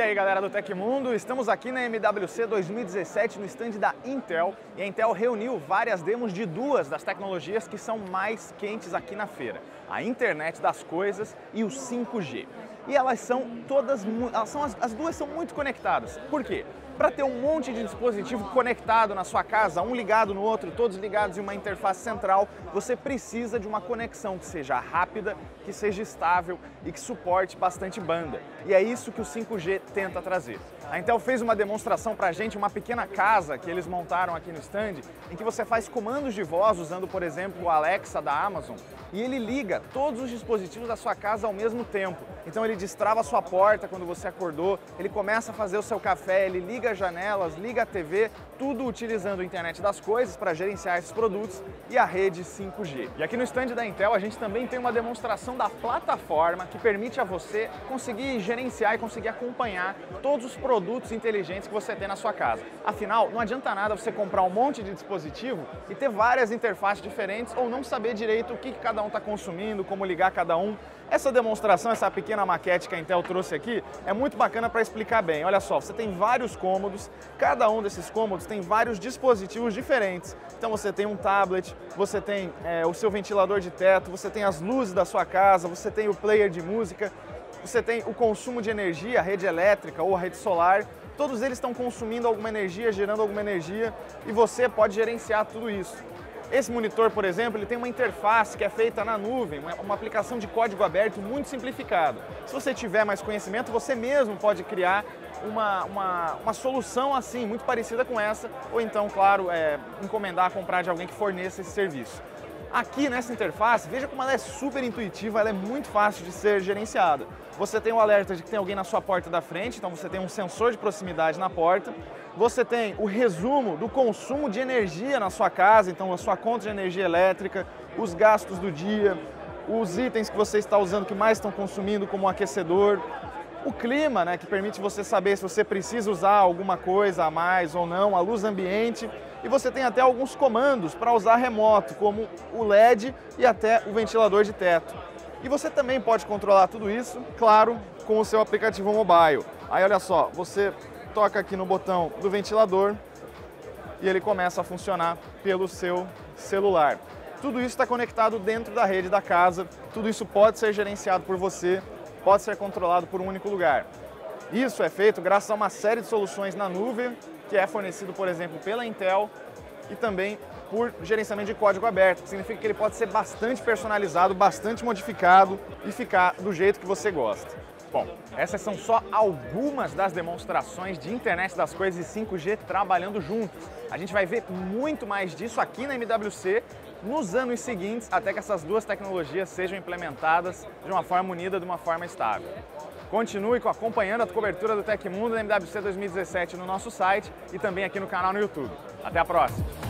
E aí galera do Tecmundo, estamos aqui na MWC 2017 no stand da Intel e a Intel reuniu várias demos de duas das tecnologias que são mais quentes aqui na feira, a internet das coisas e o 5G. E elas são todas, elas são, as duas são muito conectadas. Por quê? Para ter um monte de dispositivo conectado na sua casa, um ligado no outro, todos ligados em uma interface central, você precisa de uma conexão que seja rápida, que seja estável e que suporte bastante banda. E é isso que o 5G tenta trazer. A Intel fez uma demonstração para a gente, uma pequena casa que eles montaram aqui no stand, em que você faz comandos de voz usando, por exemplo, o Alexa da Amazon, e ele liga todos os dispositivos da sua casa ao mesmo tempo. Então ele destrava a sua porta quando você acordou, ele começa a fazer o seu café, ele liga janelas, liga a TV, tudo utilizando a internet das coisas para gerenciar esses produtos e a rede 5G. E aqui no stand da Intel a gente também tem uma demonstração da plataforma que permite a você conseguir gerenciar e conseguir acompanhar todos os produtos inteligentes que você tem na sua casa. Afinal, não adianta nada você comprar um monte de dispositivo e ter várias interfaces diferentes ou não saber direito o que cada um está consumindo, como ligar cada um. Essa demonstração, essa pequena maquete que a Intel trouxe aqui, é muito bacana para explicar bem. Olha só, você tem vários cômodos, cada um desses cômodos tem vários dispositivos diferentes. Então você tem um tablet, você tem é, o seu ventilador de teto, você tem as luzes da sua casa, você tem o player de música, você tem o consumo de energia, a rede elétrica ou a rede solar. Todos eles estão consumindo alguma energia, gerando alguma energia e você pode gerenciar tudo isso. Esse monitor, por exemplo, ele tem uma interface que é feita na nuvem, uma aplicação de código aberto muito simplificado. Se você tiver mais conhecimento, você mesmo pode criar uma, uma, uma solução assim, muito parecida com essa, ou então, claro, é, encomendar, comprar de alguém que forneça esse serviço. Aqui nessa interface, veja como ela é super intuitiva, ela é muito fácil de ser gerenciada. Você tem o alerta de que tem alguém na sua porta da frente, então você tem um sensor de proximidade na porta. Você tem o resumo do consumo de energia na sua casa, então a sua conta de energia elétrica, os gastos do dia, os itens que você está usando que mais estão consumindo, como o aquecedor, o clima, né, que permite você saber se você precisa usar alguma coisa a mais ou não, a luz ambiente, e você tem até alguns comandos para usar remoto, como o LED e até o ventilador de teto. E você também pode controlar tudo isso, claro, com o seu aplicativo mobile. Aí olha só, você toca aqui no botão do ventilador e ele começa a funcionar pelo seu celular. Tudo isso está conectado dentro da rede da casa, tudo isso pode ser gerenciado por você, pode ser controlado por um único lugar. Isso é feito graças a uma série de soluções na nuvem, que é fornecido, por exemplo, pela Intel e também por gerenciamento de código aberto, que significa que ele pode ser bastante personalizado, bastante modificado e ficar do jeito que você gosta. Bom, essas são só algumas das demonstrações de internet das coisas e 5G trabalhando juntos. A gente vai ver muito mais disso aqui na MWC nos anos seguintes, até que essas duas tecnologias sejam implementadas de uma forma unida, de uma forma estável. Continue acompanhando a cobertura do Tecmundo da MWC 2017 no nosso site e também aqui no canal no YouTube. Até a próxima!